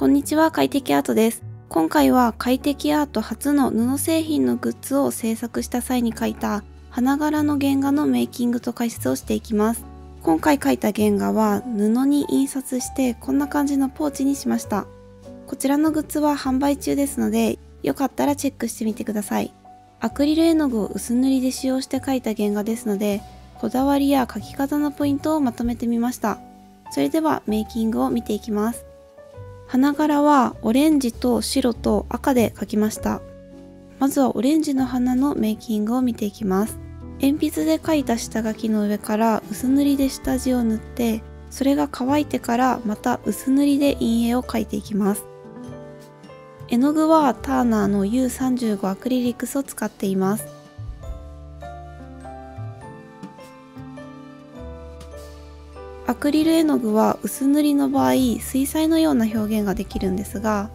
こんにちは、快適アートです。今回は快適アート初の布製品のグッズを制作した際に描いた花柄の原画のメイキングと解説をしていきます。今回描いた原画は布に印刷してこんな感じのポーチにしました。こちらのグッズは販売中ですので、よかったらチェックしてみてください。アクリル絵の具を薄塗りで使用して描いた原画ですので、こだわりや描き方のポイントをまとめてみました。それではメイキングを見ていきます。花柄はオレンジと白と赤で描きました。まずはオレンジの花のメイキングを見ていきます。鉛筆で描いた下書きの上から薄塗りで下地を塗って、それが乾いてからまた薄塗りで陰影を描いていきます。絵の具はターナーの U35 アクリリクスを使っています。アクリル絵の具は薄塗りの場合水彩のような表現ができるんですが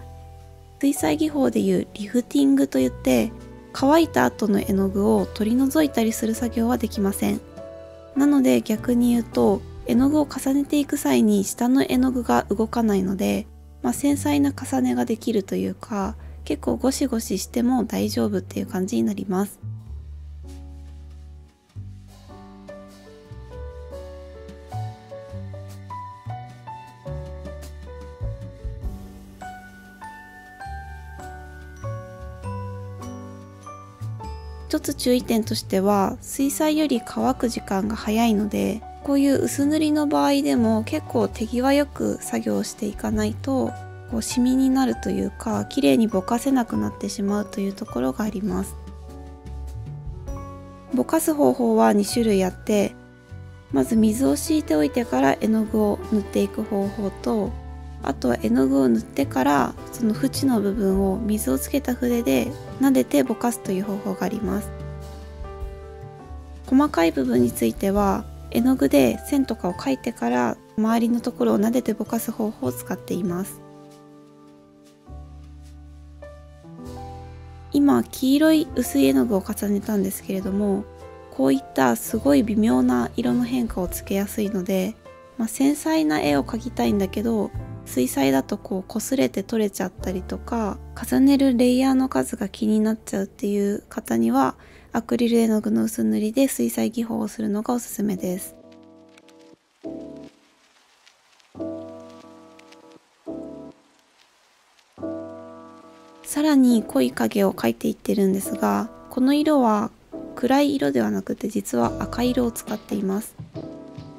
水彩技法でいうリフティングといって乾いた後の絵の具を取り除いたりする作業はできません。なので逆に言うと絵の具を重ねていく際に下の絵の具が動かないので、まあ、繊細な重ねができるというか結構ゴシゴシしても大丈夫っていう感じになります。一つ注意点としては水彩より乾く時間が早いのでこういう薄塗りの場合でも結構手際よく作業していかないとこうシミになるというか綺麗にぼかせなくなってしまうというところがあります。ぼかす方法は2種類あってまず水を敷いておいてから絵の具を塗っていく方法とあとは絵の具を塗ってからその縁の部分を水をつけた筆で撫でてぼかすという方法があります。細かい部分については絵の具で線とかを描いてから周りのところを撫でてぼかす方法を使っています。今黄色い薄い絵の具を重ねたんですけれどもこういったすごい微妙な色の変化をつけやすいので、まあ、繊細な絵を描きたいんだけど水彩だとこう擦れて取れちゃったりとか重ねるレイヤーの数が気になっちゃうっていう方にはアクリル絵の具の薄塗りで水彩技法をするのがおすすめです。さらに濃い影を描いていってるんですがこの色は暗い色ではなくて実は赤色を使っています。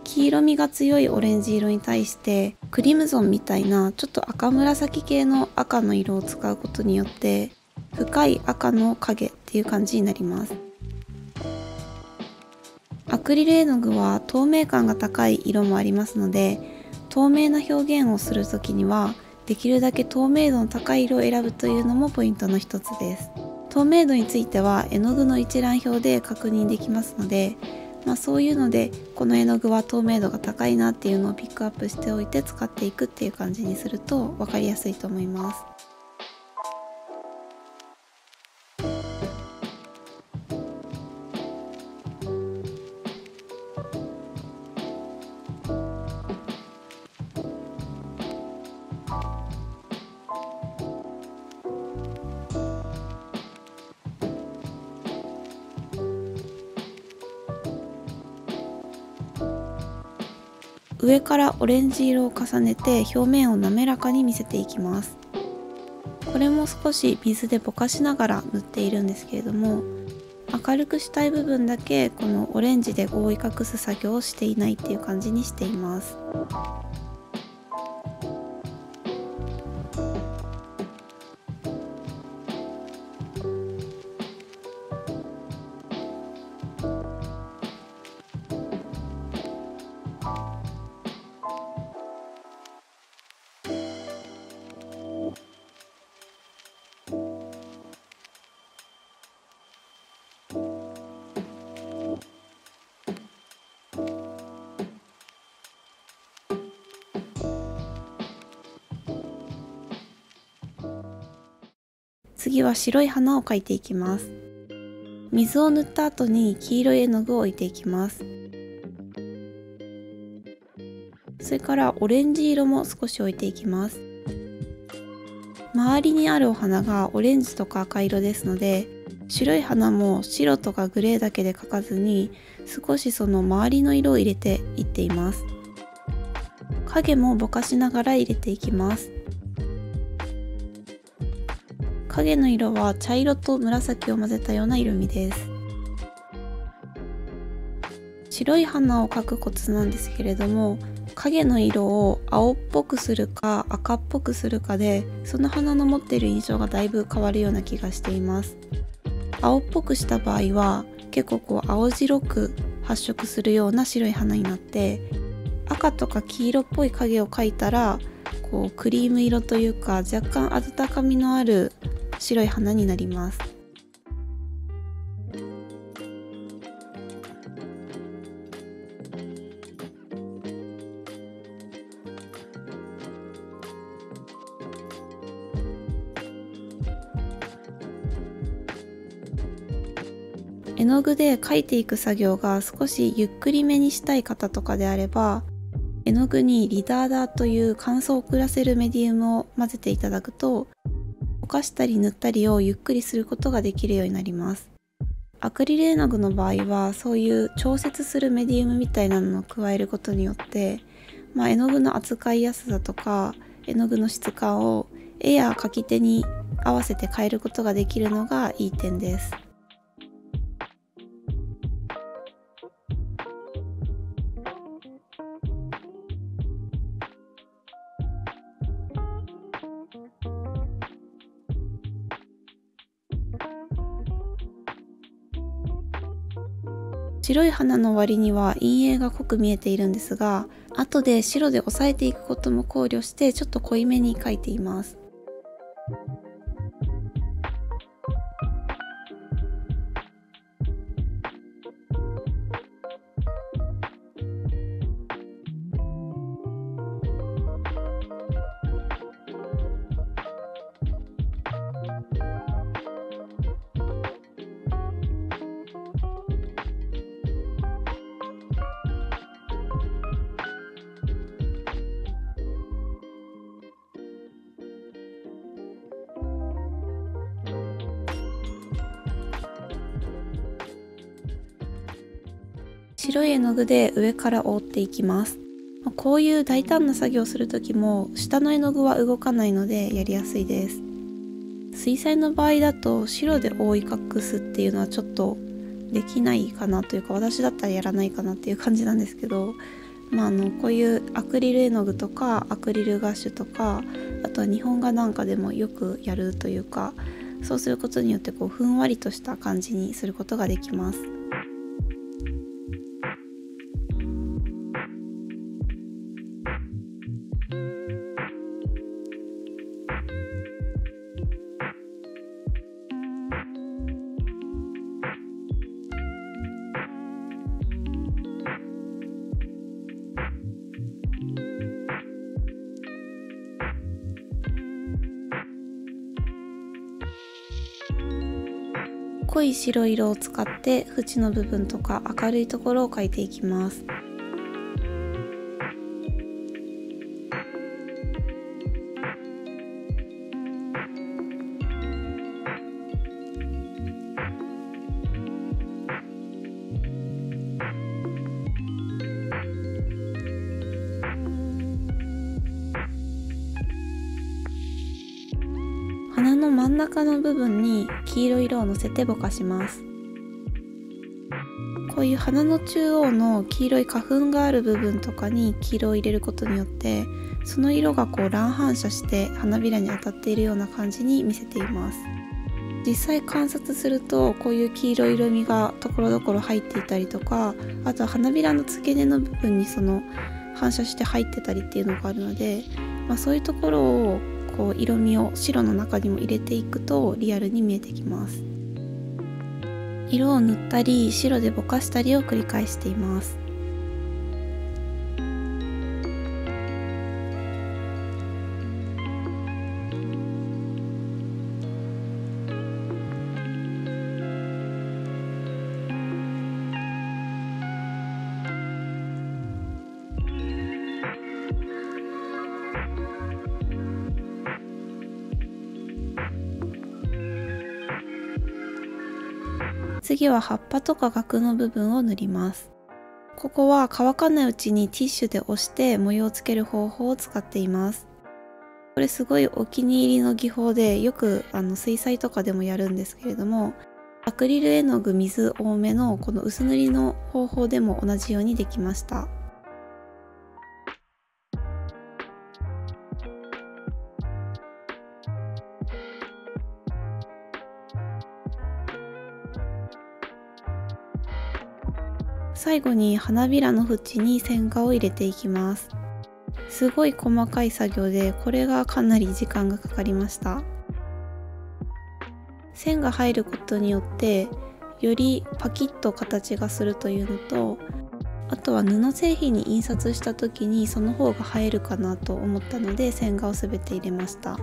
黄色みが強いオレンジ色に対してクリムゾンみたいなちょっと赤紫系の赤の色を使うことによって深い赤の影っていう感じになります。アクリル絵の具は透明感が高い色もありますので透明な表現をする時にはできるだけ透明度の高い色を選ぶというのもポイントの一つです。透明度については絵の具の一覧表で確認できますのでまあ、そういうのでこの絵の具は透明度が高いなっていうのをピックアップしておいて使っていくっていう感じにすると分かりやすいと思います。上からオレンジ色を重ねて表面を滑らかに見せていきます。これも少し水でぼかしながら塗っているんですけれども明るくしたい部分だけこのオレンジで覆い隠す作業をしていないっていう感じにしています。次は白い花を描いていきます。水を塗った後に黄色い絵の具を置いていきます。それからオレンジ色も少し置いていきます。周りにあるお花がオレンジとか赤色ですので白い花も白とかグレーだけで描かずに少しその周りの色を入れていっています。影もぼかしながら入れていきます。影の色は茶色と紫を混ぜたような色味です。白い花を描くコツなんですけれども影の色を青っぽくするか赤っぽくするかでその花の持っている印象がだいぶ変わるような気がしています。青っぽくした場合は結構こう青白く発色するような白い花になって赤とか黄色っぽい影を描いたらこうクリーム色というか若干温かみのある白い花になります。絵の具で描いていく作業が少しゆっくりめにしたい方とかであれば絵の具にリダーダーという乾燥を遅らせるメディウムを混ぜていただくとぼかしたり塗ったりをゆっくりすることができるようになります。アクリル絵の具の場合はそういう調節するメディウムみたいなのを加えることによって、まあ、絵の具の扱いやすさとか絵の具の質感を絵や描き手に合わせて変えることができるのがいい点です。白い花の割には陰影が濃く見えているんですが後で白で押さえていくことも考慮してちょっと濃いめに描いています。白い絵の具で上から覆っていきますこういう大胆な作業をする時も下の絵の具は動かないのでやりやすいです水彩の場合だと白で覆い隠すっていうのはちょっとできないかなというか私だったらやらないかなっていう感じなんですけどまあ、あのこういうアクリル絵の具とかアクリルガッシュとかあとは日本画なんかでもよくやるというかそうすることによってこうふんわりとした感じにすることができます。濃い白色を使って縁の部分とか明るいところを描いていきます。黄色い色をのせてぼかします。こういう花の中央の黄色い花粉がある部分とかに黄色を入れることによってその色がこう乱反射して花びらに当たっているような感じに見せています。実際観察するとこういう黄色い色味がところどころ入っていたりとかあとは花びらの付け根の部分にその反射して入ってたりっていうのがあるので、まあ、そういうところをこう色味を白の中にも入れていくとリアルに見えてきます。色を塗ったり白でぼかしたりを繰り返しています。次は葉っぱとか額の部分を塗ります。ここは乾かないうちにティッシュで押して模様をつける方法を使っています。これすごいお気に入りの技法でよくあの水彩とかでもやるんですけれどもアクリル絵の具水多めのこの薄塗りの方法でも同じようにできました。最後に花びらの縁に線画を入れていきます。すごい細かい作業でこれがかなり時間がかかりました。線が入ることによってよりパキッと形がするというのとあとは布製品に印刷した時にその方が映えるかなと思ったので線画を全て入れました。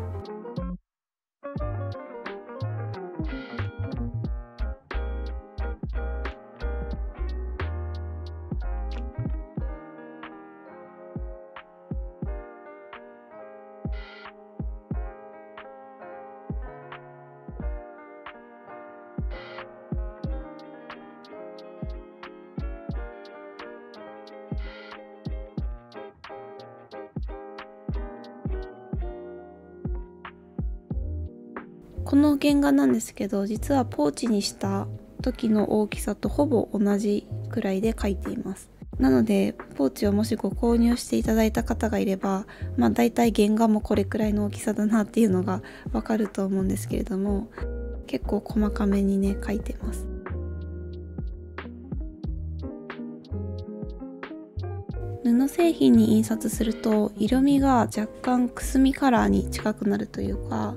この原画なんですけど実はポーチにした時の大きさとほぼ同じくらいで描いています。なのでポーチをもしご購入していただいた方がいればまあ大体原画もこれくらいの大きさだなっていうのがわかると思うんですけれども結構細かめにね描いてます。布製品に印刷すると色味が若干くすみカラーに近くなるというか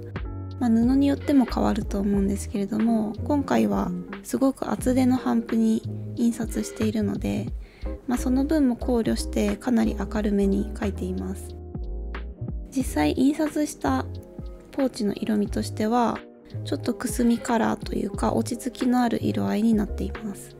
まあ、布によっても変わると思うんですけれども今回はすごく厚手の帆布に印刷しているので、まあ、その分も考慮してかなり明るめに描いています。実際印刷したポーチの色味としてはちょっとくすみカラーというか落ち着きのある色合いになっています。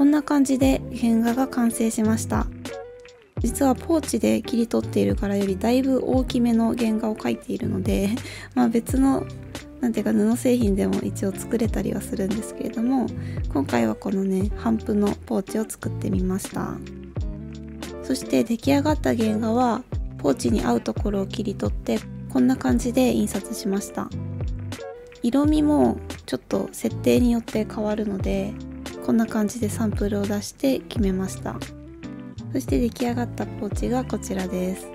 こんな感じで原画が完成しました。実はポーチで切り取っているからよりだいぶ大きめの原画を描いているので まあ別のなんていうか布製品でも一応作れたりはするんですけれども今回はこのね帆布のポーチを作ってみました。そして出来上がった原画はポーチに合うところを切り取ってこんな感じで印刷しました。色味もちょっと設定によって変わるのでこんな感じでサンプルを出して決めました。そして出来上がったポーチがこちらです。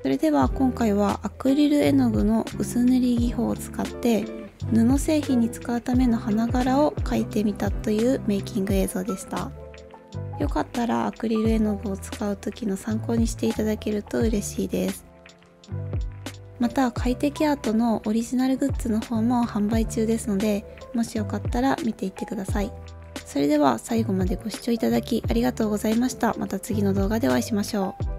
それでは今回はアクリル絵の具の薄塗り技法を使って布製品に使うための花柄を描いてみたというメイキング映像でした。よかったらアクリル絵の具を使う時の参考にしていただけると嬉しいです。また快適アートのオリジナルグッズの方も販売中ですのでもしよかったら見ていってください。それでは最後までご視聴いただきありがとうございました。また次の動画でお会いしましょう。